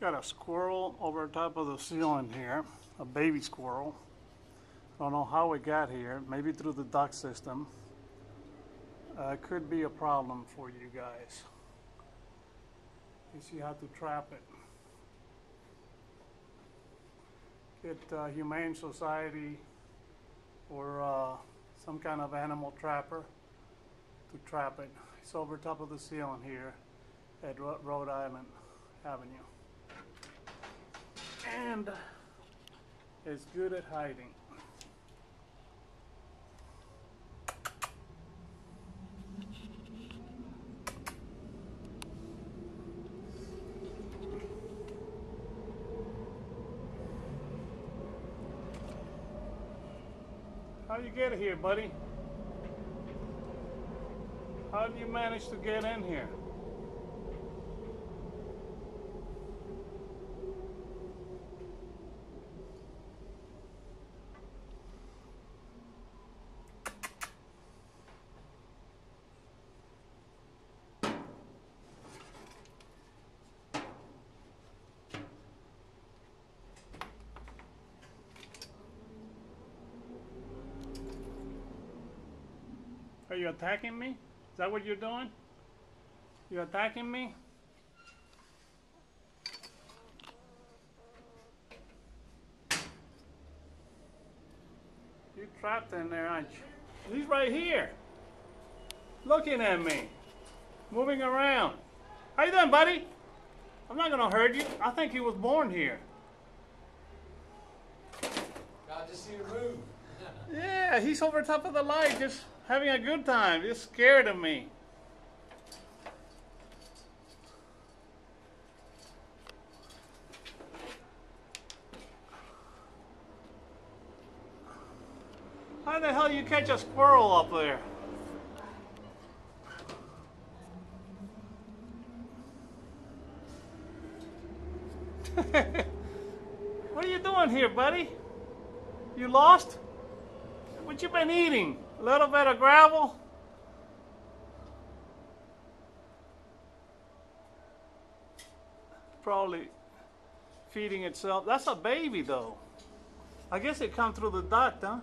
Got a squirrel over top of the ceiling here, a baby squirrel. I don't know how it got here, maybe through the duct system. Uh, could be a problem for you guys. You see how to trap it. Get uh, Humane Society or uh, some kind of animal trapper to trap it. It's over top of the ceiling here at Rhode Island Avenue. And uh, is good at hiding. How do you get here, buddy? How did you manage to get in here? You attacking me? Is that what you're doing? You attacking me? You trapped in there, aren't you? He's right here. Looking at me. Moving around. How you doing, buddy? I'm not gonna hurt you. I think he was born here. God, just see you move. Yeah, he's over top of the light, just having a good time, just scared of me. How the hell you catch a squirrel up there? what are you doing here, buddy? You lost? What you been eating? A little bit of gravel? Probably feeding itself. That's a baby though. I guess it come through the duct, huh?